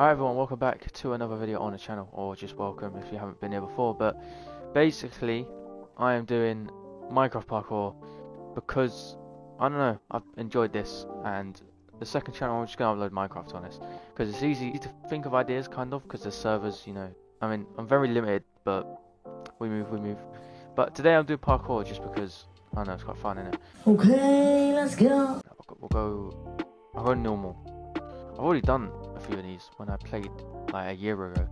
Alright everyone, welcome back to another video on the channel, or just welcome if you haven't been here before, but basically, I am doing Minecraft parkour because, I don't know, I've enjoyed this, and the second channel I'm just going to upload Minecraft on this, because it's easy to think of ideas, kind of, because the servers, you know, I mean, I'm very limited, but we move, we move. But today I'm doing parkour just because, I don't know, it's quite fun, isn't it? Okay, let's go. We'll go, I'll go normal. I've already done a few of these when I played like a year ago.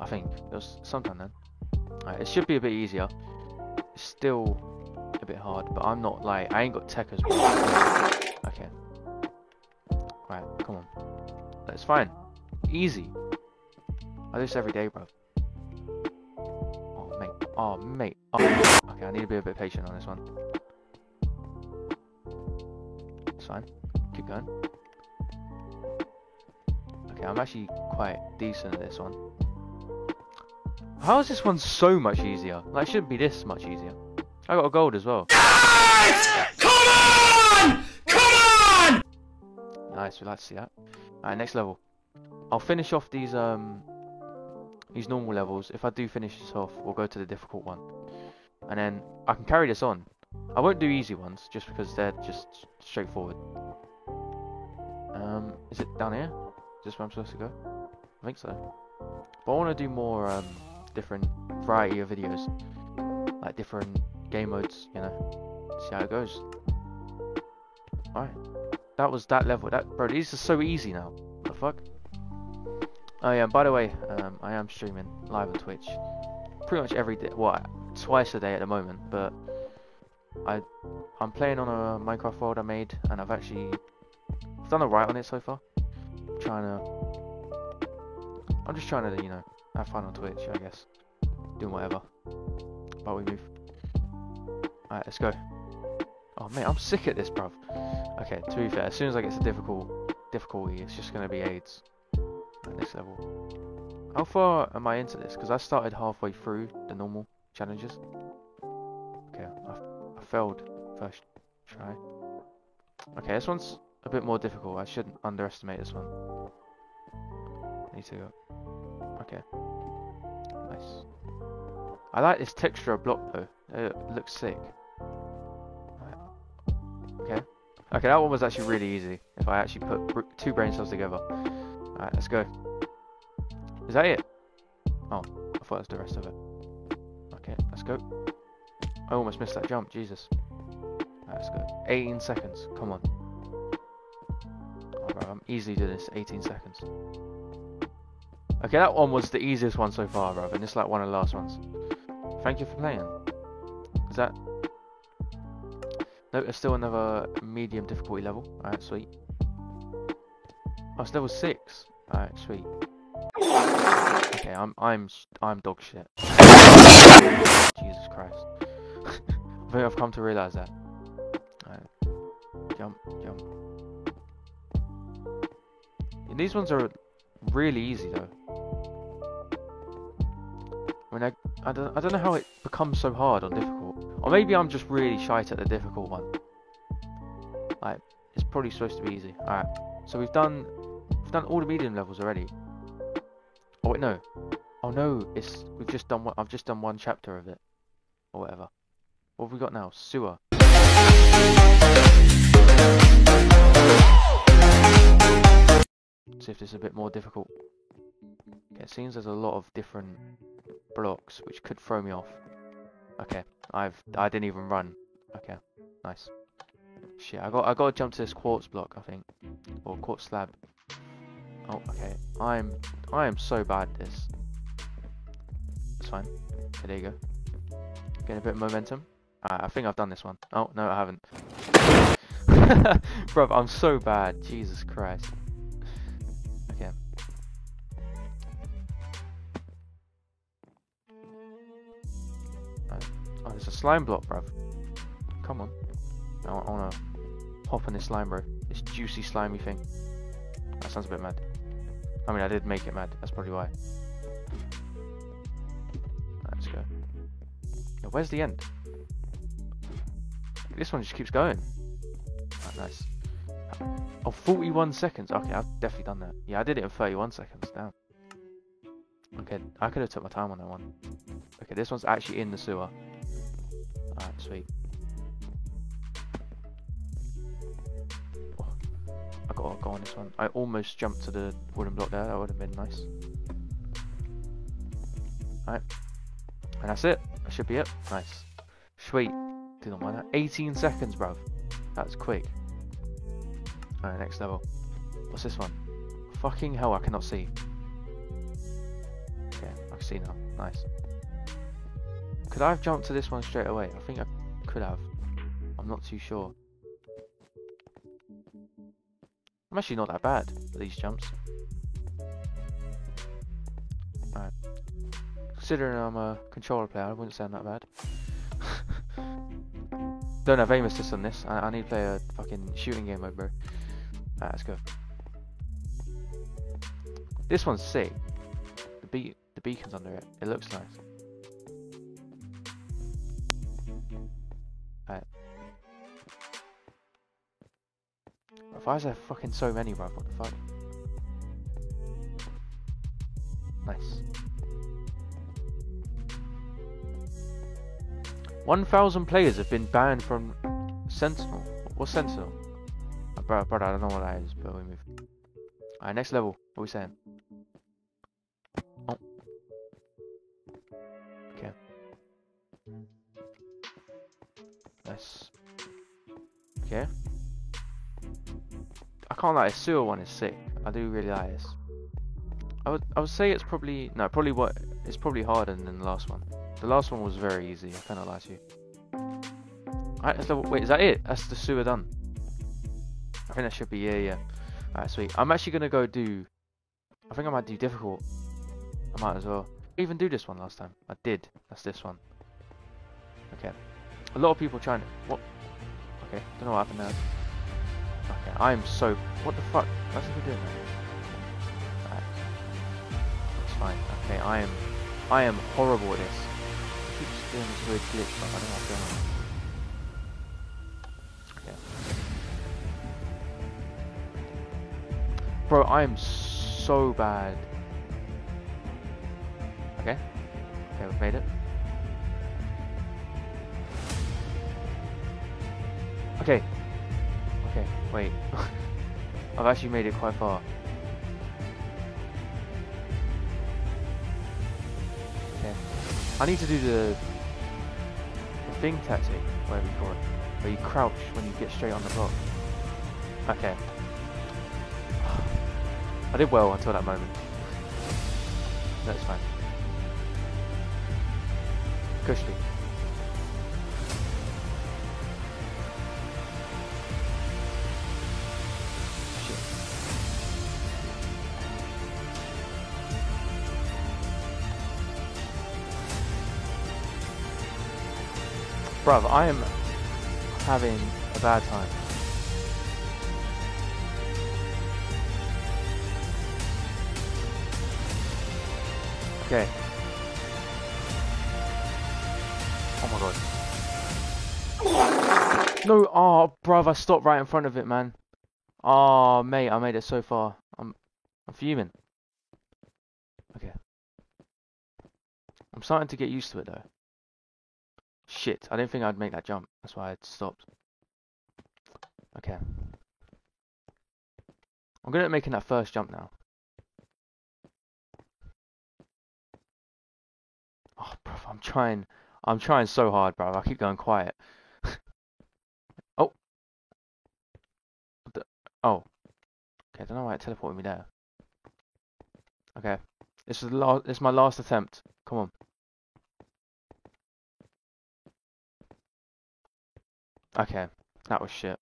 I think it was sometime then. Right, it should be a bit easier. It's still a bit hard, but I'm not like I ain't got tech as well. Okay. Right, come on. That's fine. Easy. I do this every day, bro. Oh mate. Oh mate. Oh. Okay, I need to be a bit patient on this one. It's fine. Keep going. Okay, I'm actually quite decent at this one. How is this one so much easier? Like, it shouldn't be this much easier. I got a gold as well. Guys! Come on! Come on! Nice, we like to see that. Alright, next level. I'll finish off these um these normal levels. If I do finish this off, we'll go to the difficult one. And then I can carry this on. I won't do easy ones, just because they're just straightforward. Um, is it down here? Is this where I'm supposed to go? I think so. But I want to do more um, different variety of videos. Like different game modes, you know. See how it goes. Alright. That was that level. That Bro, these are so easy now. What the fuck? Oh yeah, by the way, um, I am streaming live on Twitch. Pretty much every day. Well, twice a day at the moment, but I I'm playing on a Minecraft world I made, and I've actually I've done alright on it so far. Trying to I'm just trying to you know have fun on Twitch, I guess, doing whatever. But we move. Alright, let's go. Oh man, I'm sick at this, bruv. Okay, to be fair, as soon as I get to difficult difficulty, it's just gonna be AIDS. At this level. How far am I into this? Because I started halfway through the normal challenges. Okay, I, I failed first try. Okay, this one's a bit more difficult. I shouldn't underestimate this one. Need to go. Okay. Nice. I like this texture of block though. It looks sick. Okay. Okay, that one was actually really easy. If I actually put two brain cells together. Alright, let's go. Is that it? Oh, I thought that was the rest of it. Okay, let's go. I almost missed that jump, Jesus. Right, let's go. 18 seconds, come on. I'm easily doing this 18 seconds. Okay, that one was the easiest one so far, bro, and it's like one of the last ones. Thank you for playing. Is that... No, it's still another medium difficulty level. Alright, sweet. Oh, it's level 6. Alright, sweet. Okay, I'm I'm I'm dog shit. Jesus Christ. I think I've come to realise that. Right. Jump, jump. And these ones are really easy though. I mean, I, I don't I don't know how it becomes so hard on difficult, or maybe I'm just really shite at the difficult one. Like it's probably supposed to be easy. All right. So we've done we've done all the medium levels already. Oh wait, no. Oh no, it's we've just done one. I've just done one chapter of it, or whatever. What have we got now? Sewer. See if this is a bit more difficult. Okay, it seems there's a lot of different blocks which could throw me off. Okay, I've I didn't even run. Okay, nice. Shit, I got I got to jump to this quartz block, I think, or quartz slab. Oh, okay. I'm I am so bad at this. It's fine. Okay, there you go. Getting a bit of momentum. I think I've done this one. Oh no, I haven't. Bro, I'm so bad. Jesus Christ. There's a slime block, bruv. Come on. I, I wanna hop on this slime, bro. This juicy, slimy thing. That sounds a bit mad. I mean, I did make it mad. That's probably why. Let's go. Now, where's the end? This one just keeps going. Right, nice. Oh, 41 seconds. Okay, I've definitely done that. Yeah, I did it in 31 seconds. Damn. Okay, I could have took my time on that one. Okay, this one's actually in the sewer. Alright, sweet. Oh, I gotta go on this one. I almost jumped to the wooden block there. That would have been nice. Alright. And that's it. That should be it. Nice. Sweet. Didn't mind that. 18 seconds, bruv. That's quick. Alright, next level. What's this one? Fucking hell, I cannot see. Okay, I can see now. Nice. Could I have jumped to this one straight away? I think I could have. I'm not too sure. I'm actually not that bad at these jumps. Alright. Considering I'm a controller player, I wouldn't sound that bad. Don't have aim assist on this. I, I need to play a fucking shooting game mode, bro. Alright, let's go. This one's sick. The be the beacon's under it. It looks nice. Alright. Why is there fucking so many, bro? What the fuck? Nice. 1,000 players have been banned from Sentinel. What's Sentinel? Uh, bro, brother, I don't know what that is, but we move. Alright, next level. What are we saying? Nice. Okay. I can't lie, the sewer one is sick. I do really like this. I would I would say it's probably no probably what it's probably harder than the last one. The last one was very easy. I cannot lie to you. Alright. Wait, is that it? That's the sewer done. I think that should be yeah yeah. Alright, sweet. I'm actually gonna go do. I think I might do difficult. I might as well. I even do this one last time. I did. That's this one. Okay. A lot of people trying to. What? Okay. Don't know what happened there. Okay. I am so. What the fuck? What's he doing? Alright. It's fine. Okay. I am. I am horrible at this. It keeps doing this weird glitch, but I don't know what's going on. Okay. Bro, I am so bad. Okay. Okay, we've made it. Okay. Okay, wait. I've actually made it quite far. Okay. I need to do the, the thing tactic, whatever you call it, where you crouch when you get straight on the block. Okay. I did well until that moment. That's fine. Cushy. Bruv, I am having a bad time. Okay. Oh my god. No, oh, bruv, I stopped right in front of it, man. Oh, mate, I made it so far. I'm, I'm fuming. Okay. I'm starting to get used to it, though. Shit, I didn't think I'd make that jump. That's why I stopped. Okay. I'm good at making that first jump now. Oh, bro, I'm trying. I'm trying so hard, bro. I keep going quiet. oh. The- oh. Okay, I don't know why it teleported me there. Okay. This is the last. This is my last attempt. Come on. Okay, that was shit.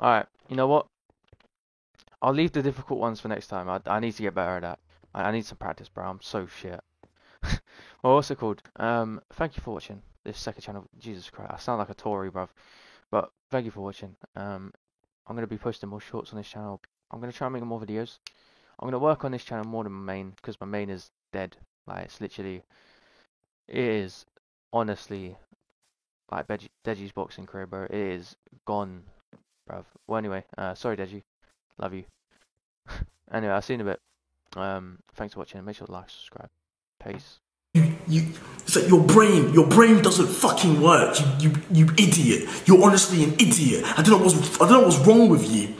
Alright, you know what? I'll leave the difficult ones for next time. I, I need to get better at that. I, I need some practice, bro. I'm so shit. well, what's it called? Um, thank you for watching this second channel. Jesus Christ, I sound like a Tory, bruv. But thank you for watching. Um, I'm gonna be posting more shorts on this channel. I'm gonna try and make more videos. I'm gonna work on this channel more than my main because my main is dead. Like it's literally, it is honestly like Deji's boxing career, bro. It is gone bruv. Well, anyway, uh, sorry, Deji. Love you. anyway, I'll see you in a bit. Um, thanks for watching. Make sure to like, subscribe. Peace. You, you, it's like your brain, your brain doesn't fucking work. You, you, you idiot. You're honestly an idiot. I don't know what's, I don't know what's wrong with you.